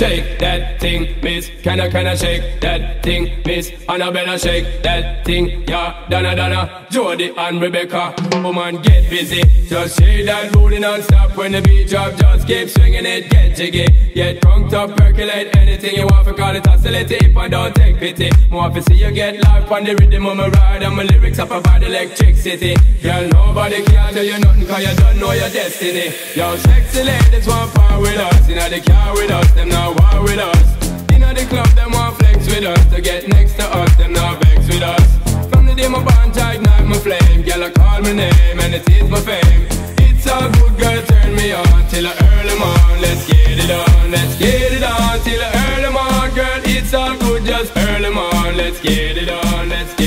Shake that thing, miss. Can I, can I shake that thing, miss? Annabella, shake that thing, yeah. Donna, Donna, Jody and Rebecca. Woman, get busy. Just shake that booty non-stop when the beat drop. Just keep swinging it, get jiggy. Get drunk up, percolate anything you want. For call it oscillative and don't take pity. More to see you get life on the rhythm of my ride. And my lyrics up about electricity. Girl, nobody can tell you nothing cause you don't know your destiny. Yo, sexy ladies want power with us. You know they car with us, them not war with us. You the club, them want flex with us. To get next to us, them not vex with us. From the day my bond, ignite my flame. Girl, I call my name and it is my fame. It's all good, girl, turn me on till I early morn. Let's get it on, let's get it on till I early morn, girl. It's all good, just early morn. Let's get it on, let's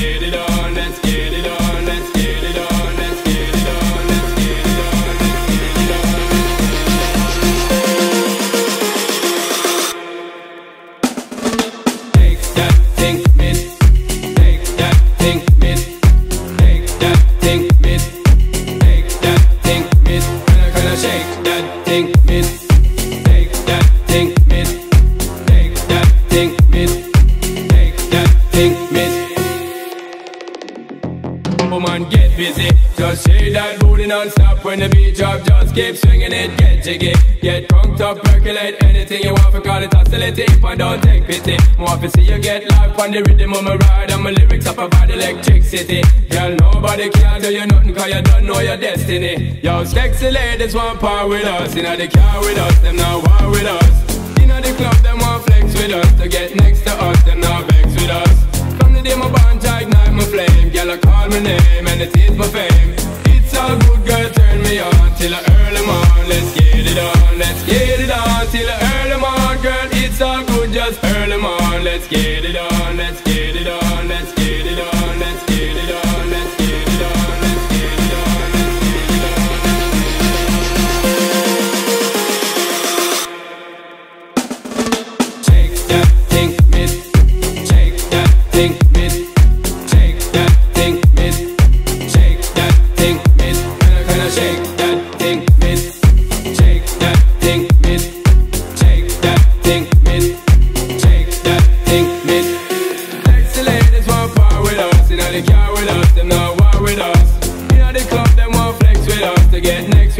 Take that thing, miss. Take that thing, Get busy. Just shake that booty non-stop when the beat drop. Just keep swinging it, get jiggy. Get drunk up, percolate anything you want. For call it oscillating, but don't take pity. More to see you get life on the rhythm of my ride. And my lyrics up about electricity. Girl, nobody can tell you nothing cause you don't know your destiny. Yo, sexy ladies want part with us. You know the car with us, them not war with us. You know the club, them want flex with us. To get next to us, my name and it is my fame. It's all good, girl, turn me on till I early morn. Let's get it on, let's get it on till I early morn, girl. It's all good, just early morn. Let's get it on,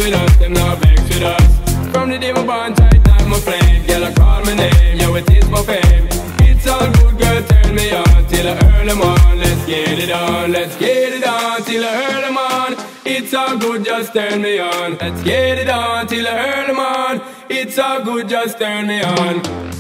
with us, them not vex with us. From the day my bond tight, not my flame. Girl, I call my name, yo, it is my fame. It's all good, girl, turn me on till I early morn. Let's get it on, let's get it on till I early morn. It's all good, just turn me on. Let's get it on till I early morn. It's all good, just turn me on.